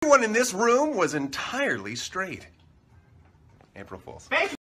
everyone in this room was entirely straight. April Fools.